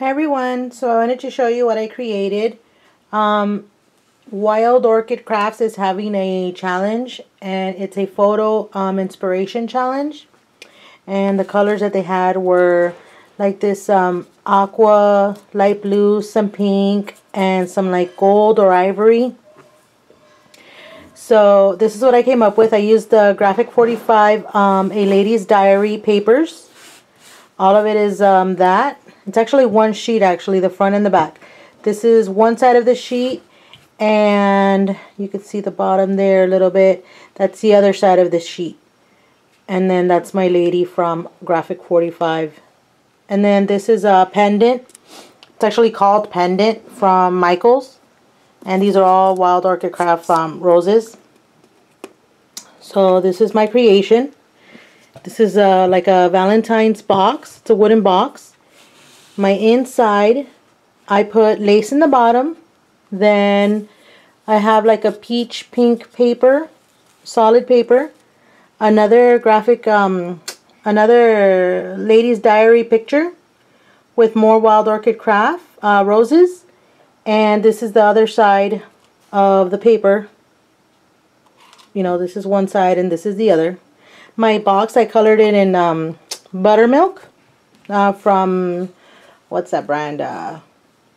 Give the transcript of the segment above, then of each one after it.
Hi everyone, so I wanted to show you what I created. Um, Wild Orchid Crafts is having a challenge and it's a photo um, inspiration challenge. And the colors that they had were like this um, aqua, light blue, some pink, and some like gold or ivory. So this is what I came up with. I used the Graphic 45 um, A Lady's Diary papers. All of it is um, that. It's actually one sheet actually, the front and the back. This is one side of the sheet and you can see the bottom there a little bit. That's the other side of the sheet. And then that's my lady from Graphic 45. And then this is a pendant. It's actually called Pendant from Michaels. And these are all Wild Orchid Craft um, roses. So this is my creation. This is uh, like a Valentine's box. It's a wooden box my inside I put lace in the bottom then I have like a peach pink paper solid paper another graphic um, another lady's diary picture with more wild orchid craft uh, roses and this is the other side of the paper. You know this is one side and this is the other. My box I colored it in um, buttermilk uh, from what's that brand? Uh,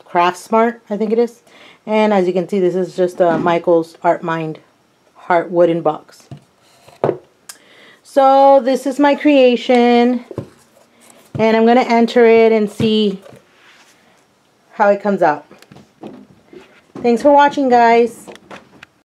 Craft Smart, I think it is. And as you can see, this is just a Michael's Art Mind Heart Wooden Box. So this is my creation. And I'm going to enter it and see how it comes out. Thanks for watching, guys.